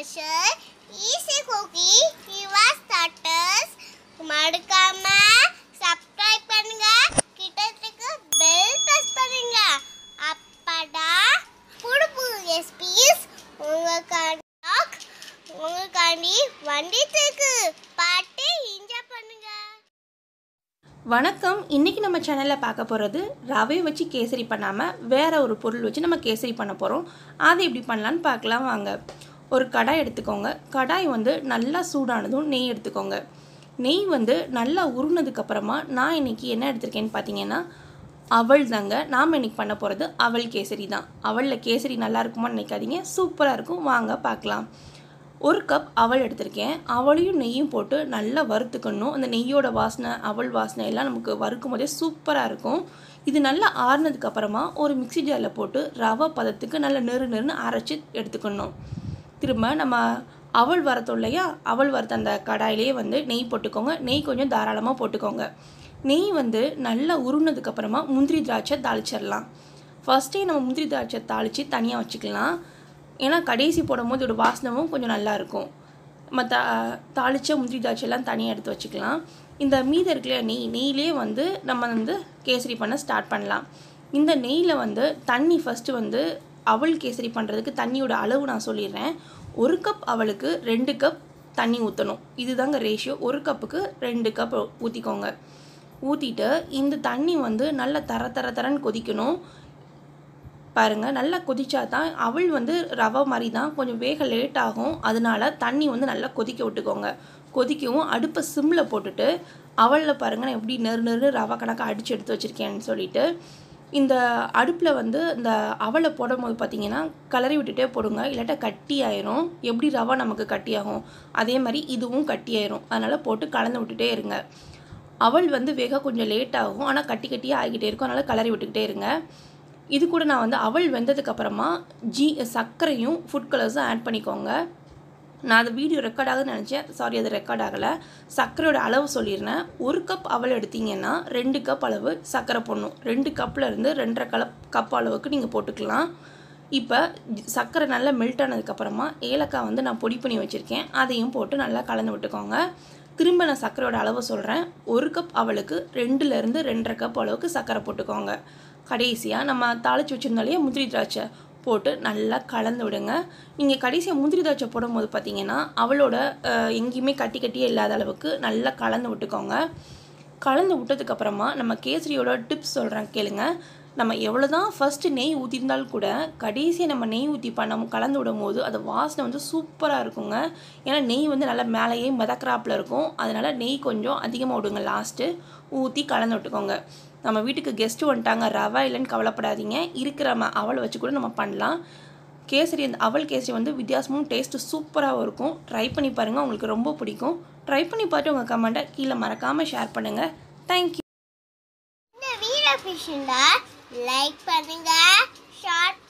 Special easy குக்கி யுவா starters மடுக்காம சப்ஸ்கிரைப் பண்ணுங்க. கிட்டத்துக்கு பெல் பிரஸ் பண்ணுங்க. அப்பதான் புது புது ரெசிபிஸ் உங்களுக்காக உங்களுக்காண்டி வண்டித்துக்கு பாட்டு என்ஜாய் பண்ணுங்க. வணக்கம். இன்றைக்கி நம்ம சேனலில் பார்க்க போகிறது ரவை வச்சு கேசரி பண்ணாமல் வேற ஒரு பொருள் வச்சு நம்ம கேசரி பண்ண போகிறோம் அதை எப்படி பண்ணலான்னு பார்க்கலாம். வாங்க. ஒரு கடாய் எடுத்துக்கோங்க. கடாய் வந்து நல்லா சூடானதும் நெய் எடுத்துக்கோங்க. நெய் வந்து நல்லா உருனதுக்கப்புறமா நான் இன்னைக்கு என்ன எடுத்திருக்கேன்னு பார்த்தீங்கன்னா அவள் தாங்க. நாம் இன்னைக்கு பண்ண போகிறது அவள் கேசரி தான். அவளில் கேசரி நல்லா இருக்குமான்னு நினைக்காதீங்க. சூப்பராக இருக்கும். வாங்க பார்க்கலாம் ஒரு கப் அவள் எடுத்திருக்கேன். அவளையும் நெய்யும் போட்டு நல்லா வறுத்துக்கணும். அந்த நெய்யோட வாசனை அவள் வாசனை எல்லாம் நமக்கு வறுக்கும் போதே சூப்பராக இருக்கும். இது நல்லா ஆறுனதுக்கப்புறமா ஒரு மிக்ஸி ஜாரில் போட்டு ரவை பதத்துக்கு நல்லா நெரு நெருன்னு அரைச்சி எடுத்துக்கணும். திரும்ப நம்ம அவள் வறுத்தோம் இல்லையா அவள் வறுத்த அந்த கடாயிலேயே வந்து நெய் போட்டுக்கோங்க. நெய் கொஞ்சம் தாராளமாக போட்டுக்கோங்க. நெய் வந்து நல்லா உருனதுக்கு அப்புறமா முந்திரி திராட்சை தாளிச்சிடலாம். ஃபஸ்ட்டே நம்ம முந்திரி திராட்சை தாளித்து தனியாக வச்சுக்கலாம். ஏன்னா கடைசி போடும்போது இதோட வாசனமும் கொஞ்சம் நல்லாயிருக்கும் நம்ம த தாளித்த முந்திரி திராட்சையெல்லாம் தனியாக எடுத்து வச்சுக்கலாம். இந்த மீதம் இருக்கிற நெய் நெய்லேயே வந்து நம்ம வந்து கேசரி பண்ண ஸ்டார்ட் பண்ணலாம். இந்த நெய்யில் வந்து தண்ணி ஃபஸ்ட்டு வந்து அவல் கேசரி பண்ணுறதுக்கு தண்ணியோட அளவு நான் சொல்லிடுறேன். ஒரு கப் அவளுக்கு ரெண்டு கப் தண்ணி ஊற்றணும் இதுதாங்க ரேஷியோ ஒரு கப்புக்கு ரெண்டு கப் ஊற்றிக்கோங்க ஊற்றிட்டு இந்த தண்ணி வந்து நல்லா தர தர தரன்னு கொதிக்கணும். பாருங்கள் நல்லா கொதிச்சா தான் அவள் வந்து ரவை மாதிரி தான் கொஞ்சம் வேக லேட் ஆகும். அதனால தண்ணி வந்து நல்லா கொதிக்க விட்டுக்கோங்க. கொதிக்கவும் அடுப்பை சிம்மில் போட்டுட்டு அவளில் பாருங்கள் நான் எப்படி நெரு நெரு ரவை கணக்காக அடித்து எடுத்து வச்சுருக்கேன்னு சொல்லிட்டு இந்த அடுப்பில் வந்து இந்த அவலை போடும்போது பார்த்தீங்கன்னா கிளறி விட்டுட்டே போடுங்க. இல்லாட்டா கட்டி ஆயிரும். எப்படி ரவை நமக்கு கட்டி ஆகும்? அதே மாதிரி இதுவும் கட்டி ஆயிரும். அதனால் போட்டு கலந்து விட்டுட்டே இருங்க. அவள் வந்து வேக கொஞ்சம் லேட் ஆகும். ஆனால் கட்டி கட்டியாக ஆகிக்கிட்டே இருக்கும். அதனால் கிளறி விட்டுக்கிட்டே இருங்க. இது கூட நான் வந்து அவள் வெந்ததுக்கப்புறமா ஜீ சர்க்கரையும் ஃபுட் கலர்ஸும் ஆட் பண்ணிக்கோங்க. நான் அது வீடியோ ரெக்கார்ட் ஆகுதுன்னு நினச்சேன். சாரி அது ரெக்கார்ட் ஆகலை. சர்க்கரையோட அளவு சொல்லிடுறேன் ஒரு கப் அவல் எடுத்தீங்கன்னா ரெண்டு கப் அளவு சர்க்கரை போடணும். ரெண்டு கப்பில் இருந்து ரெண்டரை கலப் கப் அளவுக்கு நீங்கள் போட்டுக்கலாம். இப்போ சர்க்கரை நல்லா மெல்ட் ஆனதுக்கப்புறமா ஏலக்காய் வந்து நான் பொடி பண்ணி வச்சுருக்கேன். அதையும் போட்டு நல்லா கலந்து விட்டுக்கோங்க. திரும்ப நான் சர்க்கரையோட அளவு சொல்கிறேன் ஒரு கப் அவளுக்கு ரெண்டுலேருந்து ரெண்டரை கப் அளவுக்கு சர்க்கரை போட்டுக்கோங்க. கடைசியாக நம்ம தாளித்து வச்சுருந்தாலே முந்திரி திராட்சை. போட்டு நல்லா கலந்து விடுங்க. நீங்கள் கடைசியாக முந்திரி திராட்சை போடும்போது பார்த்தீங்கன்னா அவளோட எங்கேயுமே கட்டி கட்டியே இல்லாத அளவுக்கு நல்லா கலந்து விட்டுக்கோங்க. கலந்து விட்டதுக்கப்புறமா நம்ம கேசரியோட டிப்ஸ் சொல்கிறேன் கேளுங்க. நம்ம எவ்வளோ தான் ஃபஸ்ட்டு நெய் ஊற்றிருந்தாலும் கூட கடைசியாக நம்ம நெய் ஊற்றி பண்ண கலந்து விடும் போது அது வாசனை வந்து சூப்பராக இருக்குங்க. ஏன்னா நெய் வந்து நல்லா மேலேயே மிதக்கிறாப்பில் இருக்கும். அதனால் நெய் கொஞ்சம் அதிகமாக விடுங்க லாஸ்ட்டு ஊற்றி கலந்து விட்டுக்கோங்க. நம்ம வீட்டுக்கு கெஸ்ட்டு வந்துட்டாங்க ரவை இல்லைன்னு கவலைப்படாதீங்க. இருக்கிற ம அவளை வச்சு கூட நம்ம பண்ணலாம். கேசரி அந்த அவல் கேசரி வந்து வித்தியாசமும் டேஸ்ட்டு சூப்பராகவும் இருக்கும். ட்ரை பண்ணி பாருங்கள் உங்களுக்கு ரொம்ப பிடிக்கும். ட்ரை பண்ணி பார்த்து உங்கள் கமெண்ட்டை கீழே மறக்காமல் ஷேர் பண்ணுங்கள் தேங்க்யூ இந்த வீடியோ பிடிச்சிருந்தா லைக் பண்ணுங்க. ஷேர் பண்ணுங்க